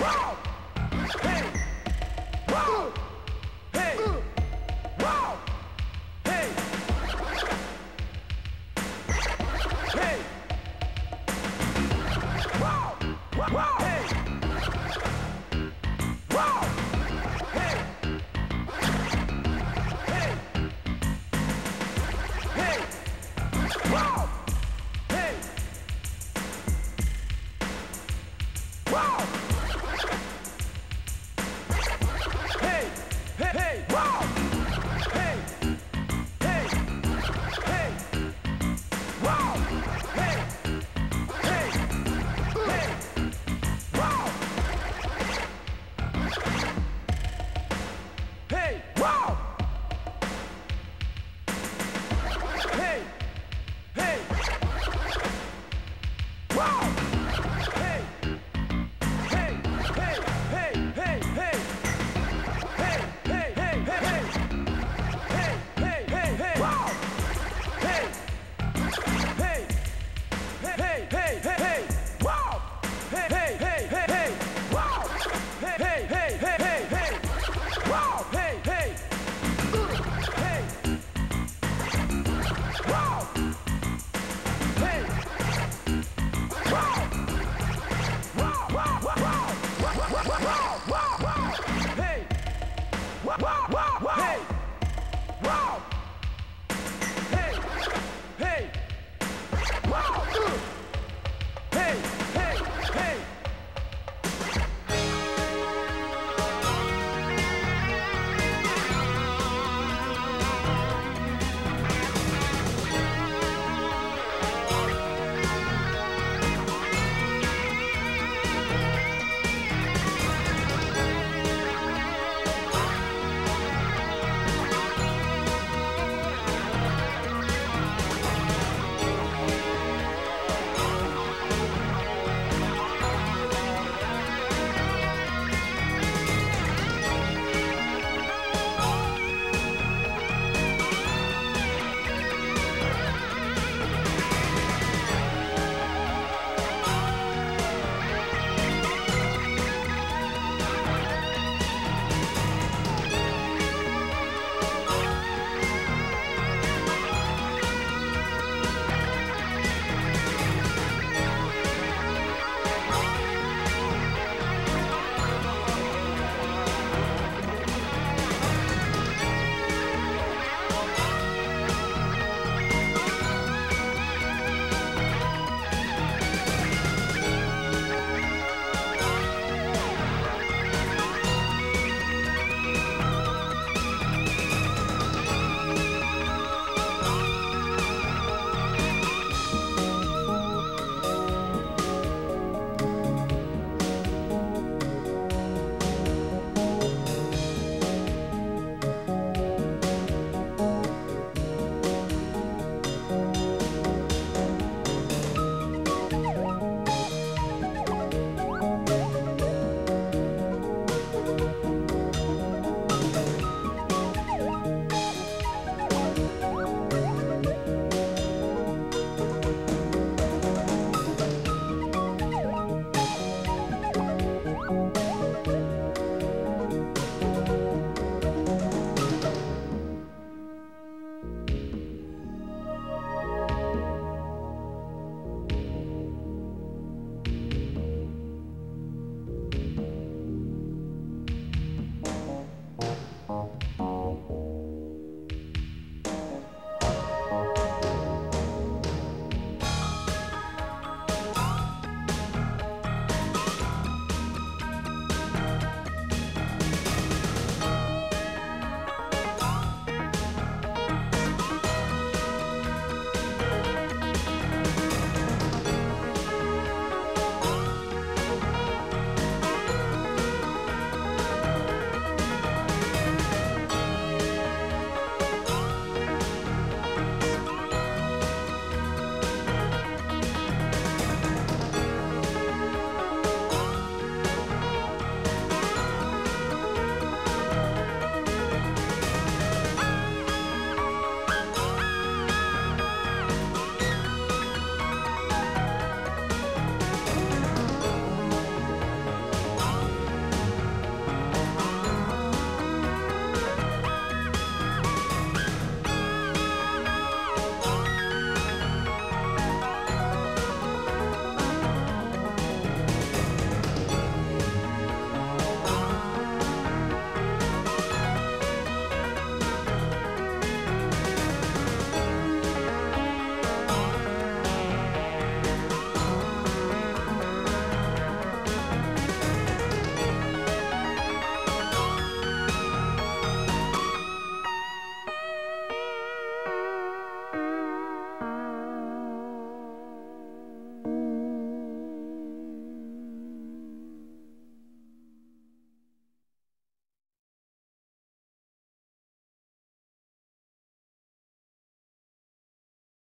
Wow!